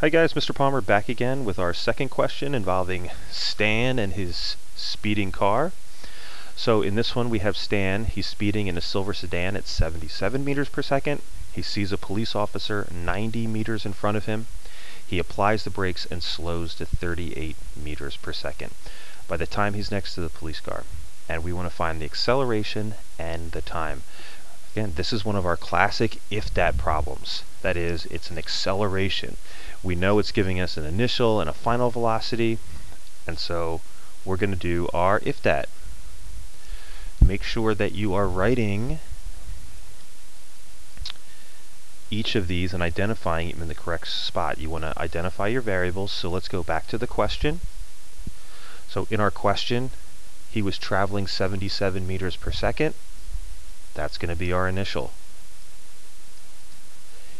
Hi guys, Mr. Palmer back again with our second question involving Stan and his speeding car. So in this one we have Stan, he's speeding in a silver sedan at 77 meters per second. He sees a police officer 90 meters in front of him. He applies the brakes and slows to 38 meters per second by the time he's next to the police car. And we want to find the acceleration and the time. Again, this is one of our classic if-that problems. That is, it's an acceleration. We know it's giving us an initial and a final velocity, and so we're going to do our if-that. Make sure that you are writing each of these and identifying them in the correct spot. You want to identify your variables, so let's go back to the question. So in our question, he was traveling 77 meters per second. That's going to be our initial.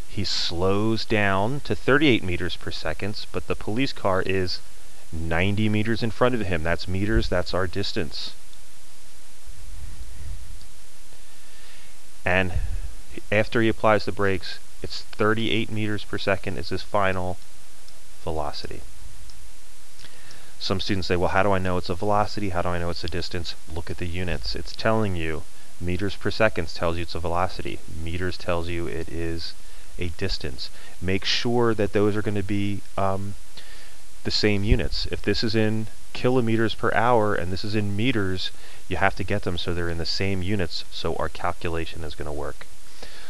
He slows down to 38 meters per second, but the police car is 90 meters in front of him. That's meters, that's our distance. And after he applies the brakes, it's 38 meters per second is his final velocity. Some students say, well, how do I know it's a velocity? How do I know it's a distance? Look at the units. It's telling you meters per second tells you it's a velocity. Meters tells you it is a distance. Make sure that those are going to be um, the same units. If this is in kilometers per hour and this is in meters, you have to get them so they're in the same units so our calculation is going to work.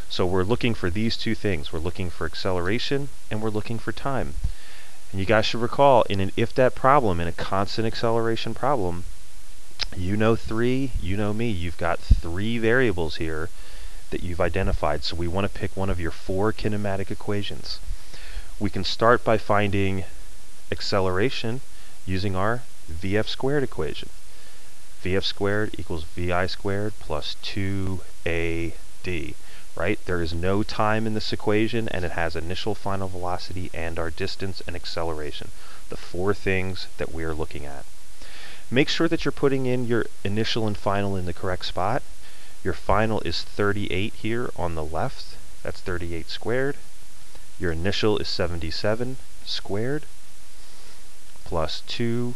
So we're looking for these two things. We're looking for acceleration and we're looking for time. And you guys should recall in an if-that problem, in a constant acceleration problem, you know three, you know me, you've got three variables here that you've identified. So we want to pick one of your four kinematic equations. We can start by finding acceleration using our VF squared equation. VF squared equals VI squared plus 2AD, right? There is no time in this equation and it has initial final velocity and our distance and acceleration, the four things that we are looking at. Make sure that you're putting in your initial and final in the correct spot your final is 38 here on the left. That's 38 squared. Your initial is 77 squared plus 2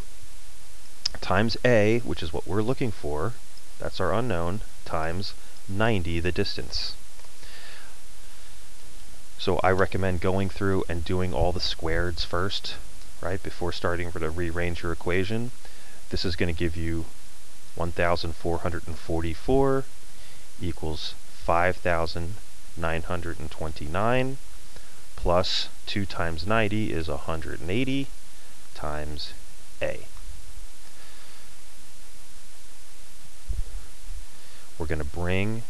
times a, which is what we're looking for, that's our unknown, times 90, the distance. So I recommend going through and doing all the squareds first, right, before starting to rearrange your equation. This is going to give you 1,444 equals 5,929 plus 2 times 90 is 180 times A. We're going to bring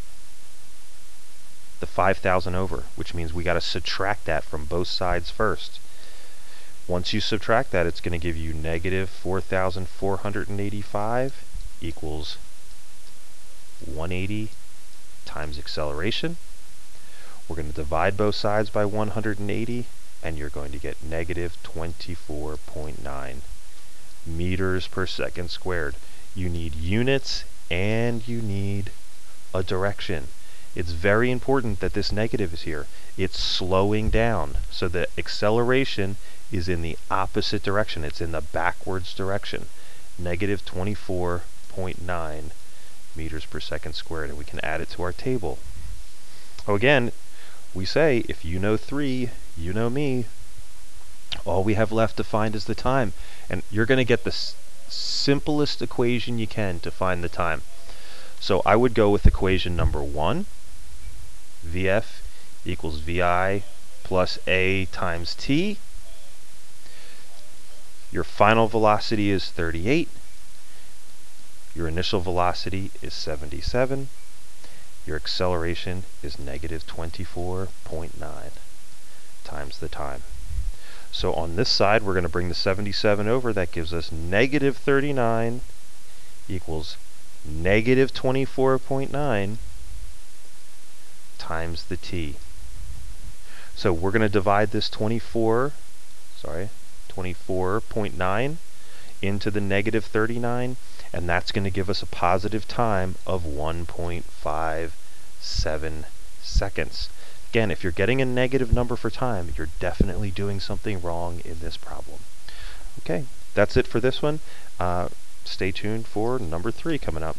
the 5,000 over, which means we got to subtract that from both sides first. Once you subtract that, it's going to give you negative 4,485 equals 180 times acceleration. We're going to divide both sides by 180 and you're going to get negative 24.9 meters per second squared. You need units and you need a direction. It's very important that this negative is here. It's slowing down. So the acceleration is in the opposite direction. It's in the backwards direction. Negative 24.9 meters per second squared, and we can add it to our table. Oh, again, we say, if you know 3, you know me. All we have left to find is the time. And you're going to get the simplest equation you can to find the time. So I would go with equation number 1. VF equals VI plus A times T. Your final velocity is 38. Your initial velocity is 77. Your acceleration is negative 24.9 times the time. So on this side, we're going to bring the 77 over. That gives us negative 39 equals negative 24.9 times the t. So we're going to divide this 24, sorry, 24.9 into the negative 39 and that's going to give us a positive time of 1.57 seconds. Again, if you're getting a negative number for time, you're definitely doing something wrong in this problem. Okay, that's it for this one. Uh, stay tuned for number three coming up.